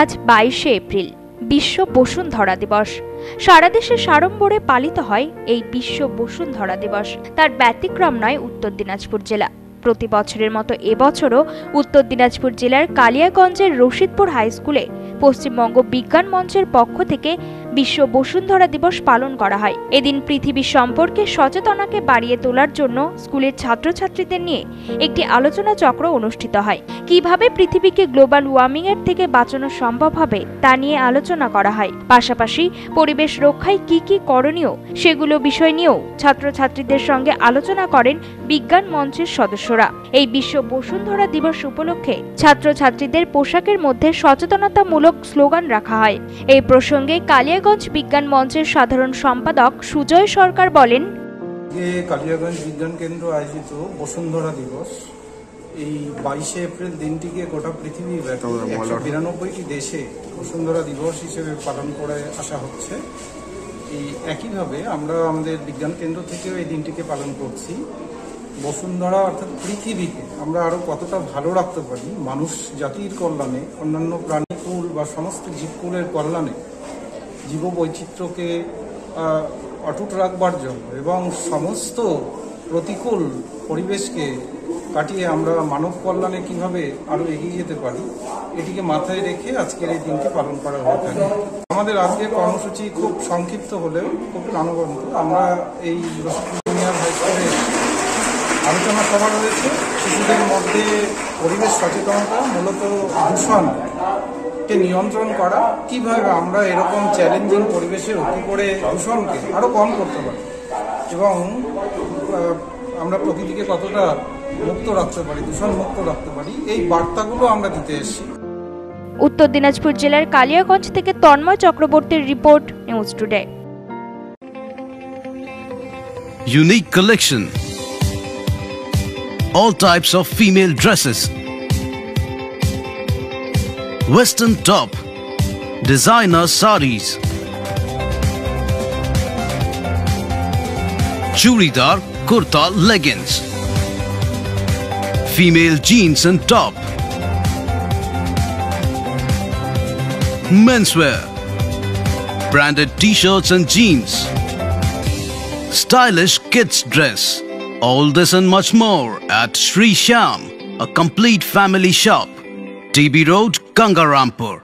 আজ বাইশে এপ্রিল, বিশ্ব বসুন্ধরা দিবস। সারা দেশে সাড়ম্বরে পালিত হয় এই বিশ্ব বসুন্ধরা দিবস। তার ব্যতিক্রম নয় উত্তর দিনাজপুর জেলা। প্রতি বছরের মতো এবছরও উত্তর দিনাজপুর জেলার কালিয়াগঞ্জের রশিদপুর হাই স্কুলে পশ্চিমবঙ্গ বিজ্ঞান মঞ্চের পক্ষ থেকে বিশ্ব বসুন্ধরা দিবস পালন করা হয়। এদিন পৃথিবী সম্পর্কে সচেতনাকে বাড়িয়ে তোলার জন্য স্কুলের ছাত্রছাত্রীদের নিয়ে একটি আলোচনা চক্র অনুষ্ঠিত হয়। কীভাবে পৃথিবীকে গ্লোবাল ওয়ার্মিং এর থেকে বাঁচানো সম্ভব হবে তা নিয়ে আলোচনা করা হয়। পাশাপাশি পরিবেশ রক্ষায় কি কি করণীয় সেগুলো বিষয় নিয়েও ছাত্রছাত্রীদের সঙ্গে আলোচনা করেন বিজ্ঞান মঞ্চের সদস্যরা। এই বিশ্ব বসুন্ধরা দিবস উপলক্ষে ছাত্রছাত্রীদের পোশাকের মধ্যে সচেতনতামূলক স্লোগান রাখা হয়। এই প্রসঙ্গে কালিয়াগঞ্জ বিজ্ঞান মঞ্চের সাধারণ সম্পাদক সুজয় সরকার বলেন যে কালিয়াগঞ্জ বিজ্ঞান কেন্দ্র আয়োজিত বসুন্ধরা দিবস এই বাইশে এপ্রিল দিনটিকে গোটা পৃথিবী একশো বিরানব্বইটি দেশে বসুন্ধরা দিবস হিসেবে পালন করে আসা হচ্ছে। এই একইভাবে আমরা আমাদের বিজ্ঞান কেন্দ্র থেকেও এই দিনটিকে পালন করছি। বসুন্ধরা অর্থাৎ পৃথিবীকে আমরা আরও কতটা ভালো রাখতে পারি মানুষ জাতির কল্যাণে অন্যান্য প্রাণীকুল বা সমস্ত জীবকুলের কল্যাণে জীববৈচিত্র্যকে অটুট রাখবার জন্য এবং সমস্ত প্রতিকূল পরিবেশকে কাটিয়ে আমরা মানব কল্যাণে কীভাবে আরও এগিয়ে যেতে পারি, এটিকে মাথায় রেখে আজকের এই দিনটি পালন করা হয়ে থাকে। আমাদের আজকের কর্মসূচি খুব সংক্ষিপ্ত হলেও, খুব প্রাণবন্ত। আমরা এই জুনিয়র হাই স্কুলে আলোচনা সভা রয়েছে। শিশুদের মধ্যে পরিবেশ সচেতনতা, মূলত দূষণ কে নিয়ন্ত্রণ করা কীভাবে আমরা এরকম চ্যালেঞ্জিং পরিবেশে অতি করে দূষণকে আরও কম করতে পারি এবং আমরা প্রকৃতিকে কতটা মুক্ত রাখতে পারি দূষণ মুক্ত রাখতে পারি এই বার্তাগুলো আমরা দিতে এসেছি উত্তর দিনাজপুর জেলার কালিয়াগঞ্জ থেকে তন্ময় চক্রবর্তীর report news today Unique collection. All types of female dresses. Western top. Designer saris. Churidar kurta leggings. Female jeans and top. Menswear. Branded t-shirts and jeans stylish kids dress. All this and much more at Sri Sham, a complete family shop. TB Road, Gangarampur.